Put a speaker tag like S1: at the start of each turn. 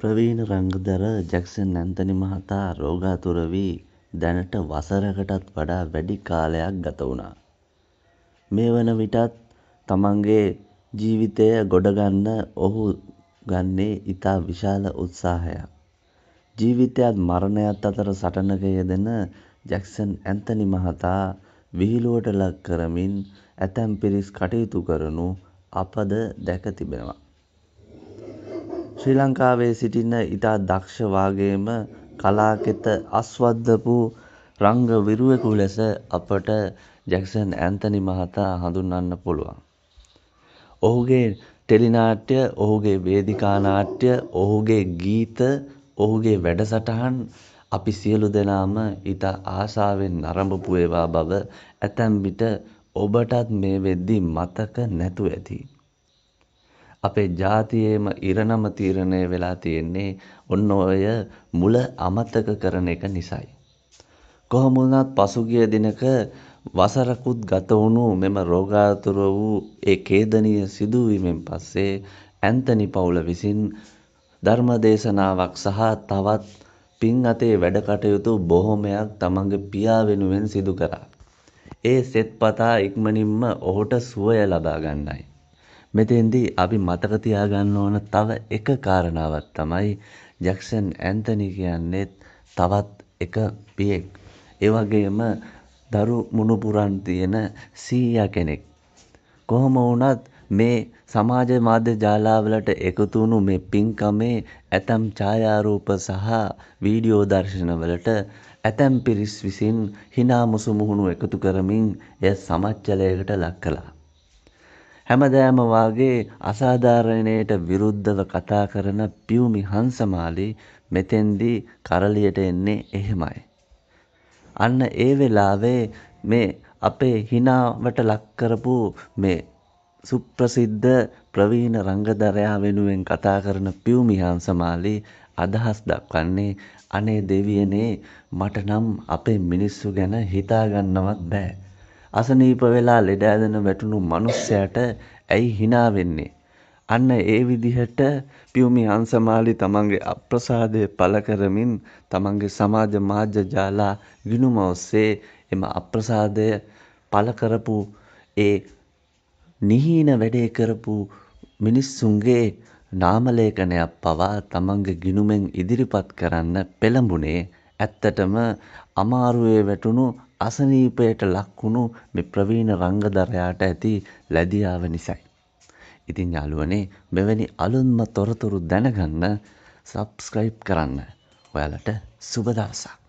S1: ප්‍රවීණ රංගදර Jackson Anthony මහතා රෝගාතුර වී දැනට වසරකටත් වඩා වැඩි කාලයක් ගත වුණා. මේ වන විටත් තමන්ගේ ජීවිතය ගොඩගන්න ඔහු ගන්නේ ඉතා විශාල උත්සාහයක්. ජීවිතයත් මරණයත් අතර සටනක යෙදෙන ජැක්සන් ඇන්තනි මහතා විහිළුවට ලක් කරමින් ඇතැම් පිරිස් කටයුතු කරනු අපද දැක තිබෙනවා. ශ්‍රී ලංකාවේ සිටින ඉතා දක්ෂ වගේම කලාකෙත අස්වද්දපු රංගවිරුවෙකු ලෙස අපට ජැක්සන් ඇන්තනි මහතා හඳුන්වන්න පුළුවන්. ඔහුගේ ටෙලිනාට්‍ය ඔහුගේ වේදිකා නාට්‍ය ඔහුගේ ගීත ඔහුගේ වැඩසටහන් අපි සියලු දෙනාම ඉතා ආසාවෙන් නරඹපු ඒවා බව ඇතැම් විට ඔබටත් මේ වෙද්දී මතක නැතුව ඇති. අපේ ජාතියේම ඉරණම තීරණය වෙලා තියෙන්නේ ඔන්න ඔය මුල අමතක කරන එක නිසයි. කොහොම වුණත් පසුගිය දිනක වසරකුත් ගත වුණු මෙම රෝගාතුර වූ ඒ ඛේදනීය සිදුවීමෙන් පස්සේ ඇන්තනි පවුල විසින් ධර්ම දේශනාවක් සහ තවත් පින් අතේ වැඩ කටයුතු බොහොමයක් තමන්ගේ පියා වෙනුවෙන් සිදු කරා. ඒ සෙත්පතා ඉක්මනින්ම ඔහුට සුවය ලබා ගන්නයි. මෙතෙන්දී අපි මතක තියාගන්න ඕන තව එක කාරණාවක් තමයි ජැක්සන් ඇන්තනි කියන්නේත් තවත් එක පියෙක්. ඒ වගේම දරු මුණුපුරන් තියෙන සීයා කෙනෙක්. කොහොම වුණත් මේ සමාජ මාධ්‍ය ජාලාවලට එකතු වුණු මේ පින්කමේ ඇතම් ඡායාරූප සහ වීඩියෝ දර්ශනවලට ඇතැම් පිරිස් විසින් හිනා මුසු මුහුණු එකතු කරමින් එය සමච්චලයකට ලක් කළා. හැමදාම වාගේ අසාධාරණයට විරුද්ධව කතා කරන පියුමි හංසමාලි මෙතෙන්දී කරලියට එන්නේ එහෙමයි. අන්න ඒ වෙලාවේ මේ අපේ හිනාවට ලක් කරපු මේ සුප්‍රසිද්ධ ප්‍රවීණ රංගදරයා වෙනුවෙන් කතා කරන පියුමි හංසමාලි අදහස් දක්වන්නේ අනේ දෙවියනේ මට නම් අපේ මිනිස්සු ගැන හිතාගන්නවත් බෑ. අසනීප වෙලා ලෙඩ ඇදෙන වැටුණු මිනිස්සයාට ඇයි hina වෙන්නේ? අන්න ඒ විදිහට පියුමි හංසමාලි තමන්ගේ අප්‍රසාදය පළ කරමින් තමන්ගේ සමාජ මාධ්‍ය ජාලා ගිණුම ඔස්සේ එම අප්‍රසාදය පළ කරපු ඒ නිහීන වැඩේ කරපු මිනිස්සුන්ගේ නාමලේඛනයක් පවා තමන්ගේ ගිණුමෙන් ඉදිරිපත් කරන්න පෙළඹුණේ ඇත්තටම අමාරුවේ වැටුණු අසනීපයට ලක්වුණු මේ ප්‍රවීණ රංගදරයාට ඇති ලැදියාව නිසයි. ඉතින් යාළුවනේ මෙවැනි අලුත්ම තොරතුරු දැනගන්න සබ්ස්ක්‍රයිබ් කරන්න. ඔයාලට සුබ දවසක්.